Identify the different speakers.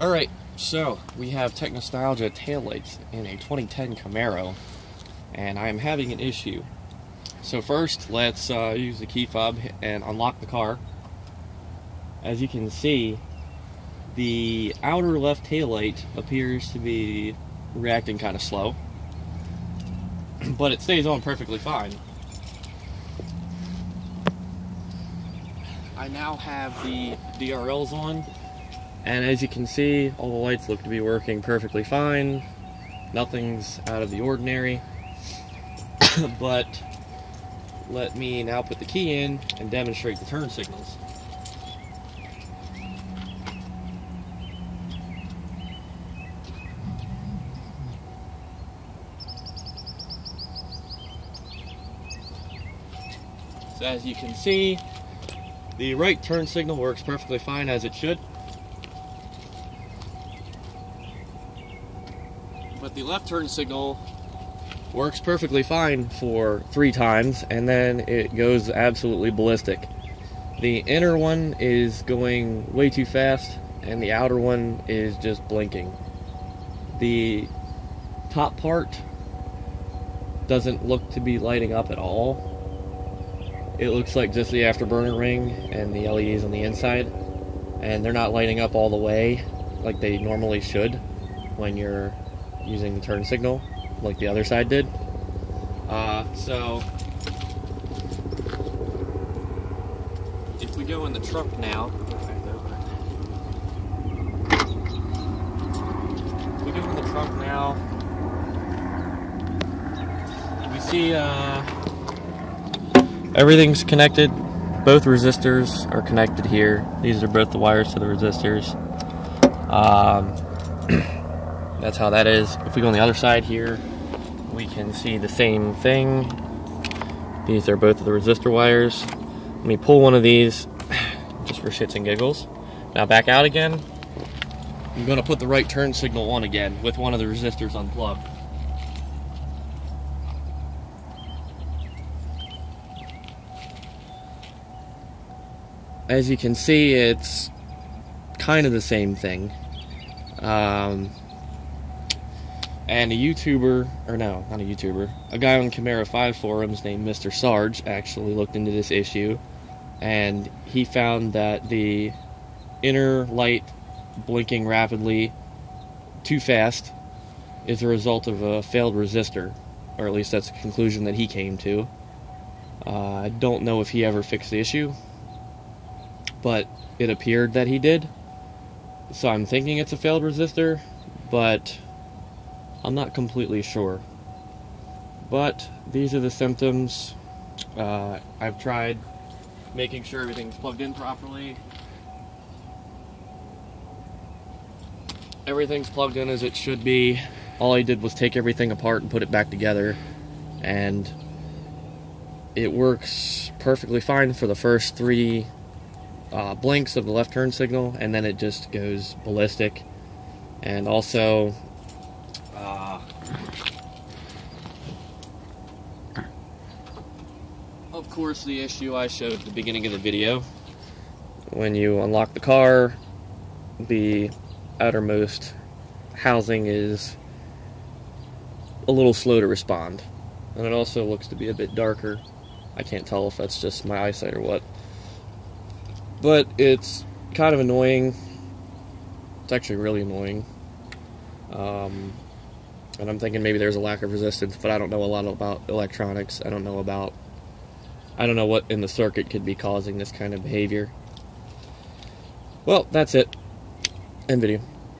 Speaker 1: Alright, so we have Technostalgia taillights in a 2010 Camaro, and I am having an issue. So first, let's uh, use the key fob and unlock the car. As you can see, the outer left taillight appears to be reacting kind of slow, but it stays on perfectly fine. I now have the DRLs on, and as you can see, all the lights look to be working perfectly fine. Nothing's out of the ordinary. but let me now put the key in and demonstrate the turn signals. So as you can see, the right turn signal works perfectly fine as it should. But the left turn signal works perfectly fine for three times and then it goes absolutely ballistic. The inner one is going way too fast and the outer one is just blinking. The top part doesn't look to be lighting up at all. It looks like just the afterburner ring and the LEDs on the inside and they're not lighting up all the way like they normally should when you're using the turn signal like the other side did. Uh, so, if we go in the trunk now, if we go in the trunk now, we see uh, everything's connected. Both resistors are connected here. These are both the wires to the resistors. Um, that's how that is. If we go on the other side here, we can see the same thing. These are both of the resistor wires. Let me pull one of these just for shits and giggles. Now back out again. I'm going to put the right turn signal on again with one of the resistors unplugged. As you can see, it's kind of the same thing. Um, and a YouTuber, or no, not a YouTuber, a guy on Camaro 5 forums named Mr. Sarge actually looked into this issue, and he found that the inner light blinking rapidly too fast is a result of a failed resistor, or at least that's the conclusion that he came to. Uh, I don't know if he ever fixed the issue, but it appeared that he did. So I'm thinking it's a failed resistor, but I'm not completely sure. But these are the symptoms. Uh, I've tried making sure everything's plugged in properly. Everything's plugged in as it should be. All I did was take everything apart and put it back together. And it works perfectly fine for the first three uh, blinks of the left turn signal, and then it just goes ballistic. And also, of course, the issue I showed at the beginning of the video. When you unlock the car, the outermost housing is a little slow to respond. And it also looks to be a bit darker. I can't tell if that's just my eyesight or what. But it's kind of annoying. It's actually really annoying. Um, and I'm thinking maybe there's a lack of resistance, but I don't know a lot about electronics. I don't know about I don't know what in the circuit could be causing this kind of behavior. Well, that's it. End video.